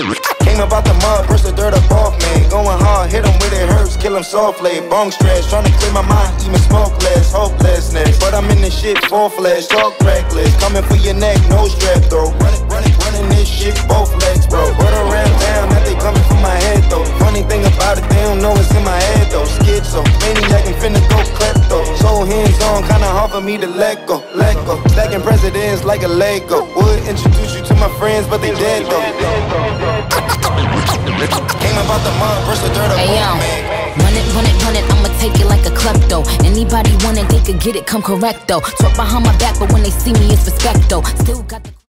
Came about the mud, brush the dirt up off me. Going hard, hit him with it hurts, kill him softly. Bong stress, trying to clear my mind, even smoke less, hopelessness. But I'm in this shit full flesh, talk reckless. Coming for your neck, no strap though. Running, running, running this shit, both legs, bro. But around town, that they coming for my head though. Funny thing about it, they don't know it's in my head though. Skid Schizo, maniac and finna go klepto. So hands on, kinda hard for me to let go, let go. Stacking presidents like a Lego. Would introduce you to my friends, but they dead though. Came the mud, brush the dirt up Hey yo, run it, run it, run it. I'ma take it like a klepto. Anybody want it, they could get it, come correct though. Talk behind my back, but when they see me, it's respect though. Still got the